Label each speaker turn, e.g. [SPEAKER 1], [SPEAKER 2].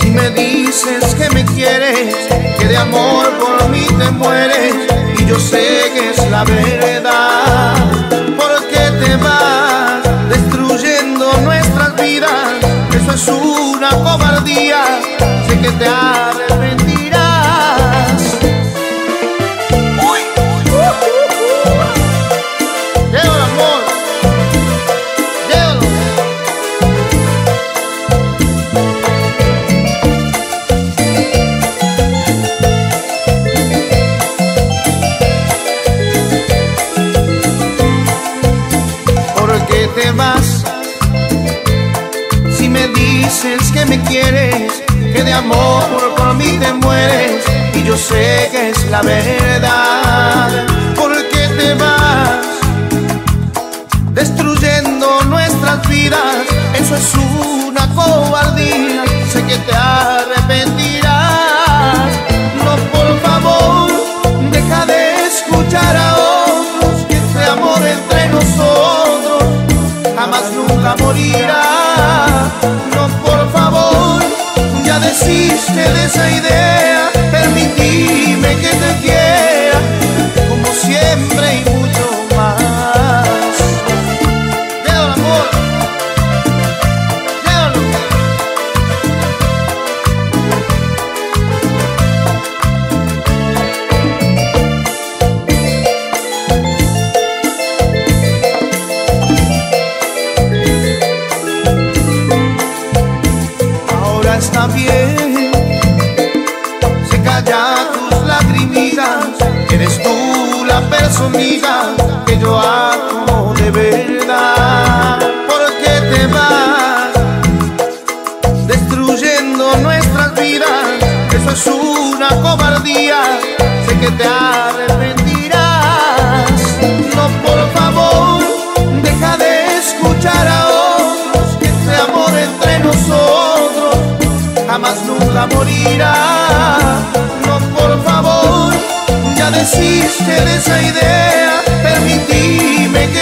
[SPEAKER 1] Si me dices que me quieres, que de amor por mí te mueres, te vas? Si me dices que me quieres, que de amor por mí te mueres, y yo sé que es la verdad. ¿Por qué te vas? Destruyendo nuestras vidas, eso es una cobardía, sé que te arrepentirás. No, por favor, deja de escuchar a otros, que este amor entre nosotros jamás nunca morirá. No, por favor, ya desiste de esa idea. Permitime que te quiera, está bien, seca ya tus lagrimitas, eres tú la personita que yo amo de verdad. ¿Por qué te vas destruyendo nuestras vidas? Eso es una cobardía, sé que te arrepentirás. morirá. No, por favor, ya desiste de esa idea, permitime que